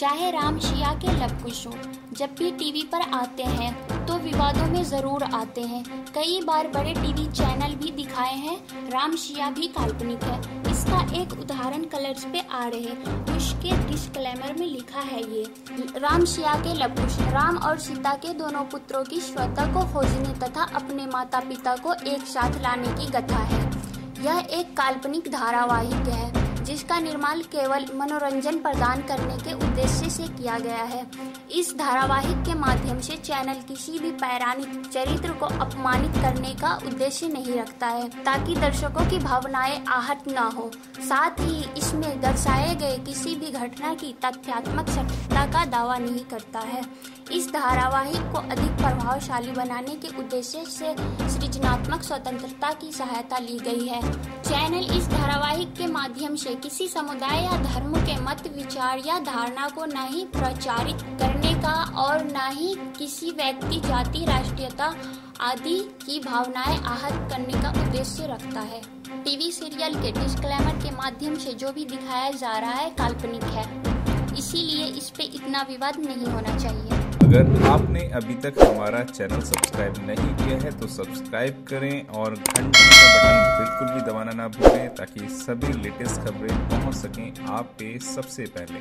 चाहे राम शिया के लव कुश हो जब भी टीवी पर आते हैं तो विवादों में ज़रूर आते हैं। कई बार बड़े टीवी चैनल भी दिखाए हैं, राम शिया भी काल्पनिक है। इसका एक उदाहरण कलर्स पे आ रहे उसके डिस्क्लेमर में लिखा है ये, राम शिया के लव कुश। राम और सीता के दोनों पुत्रों की श्वेता को खोजने तथा अपने माता पिता को एक साथ लाने की कथा है। यह एक काल्पनिक धारावाहिक है। जिसका निर्माण केवल मनोरंजन प्रदान करने के उद्देश्य से किया गया है। इस धारावाहिक के माध्यम से चैनल किसी भी पैराणिक चरित्र को अपमानित करने का उद्देश्य नहीं रखता है, ताकि दर्शकों की भावनाएँ आहत न हो। साथ ही इसमें दर्शाए गए किसी भी घटना की तथ्यात्मक सत्यता का दावा नहीं करता है। इस धारावाहिक को अधिक प्रभावशाली बनाने के उद्देश्य से सृजनात्मक स्वतंत्रता की सहायता ली गई है। चैनल इस धारावाहिक के माध्यम से किसी समुदाय या धर्म के मत, विचार या धारणा को न ही प्रचारित करने का और न ही किसी व्यक्ति, जाति, राष्ट्रीयता आदि की भावनाएँ आहत करने का उद्देश्य रखता है। टीवी सीरियल के डिस्क्लेमर के माध्यम से जो भी दिखाया जा रहा है काल्पनिक है। इसीलिए इस पे इतना विवाद नहीं होना चाहिए। अगर आपने अभी तक हमारा चैनल सब्सक्राइब नहीं किया है तो सब्सक्राइब करें और घंटी का बटन दबाना ना भूलें ताकि सभी लेटेस्ट खबरें पहुँच सकें आप पे सबसे पहले।